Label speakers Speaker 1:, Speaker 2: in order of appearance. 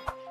Speaker 1: Bye.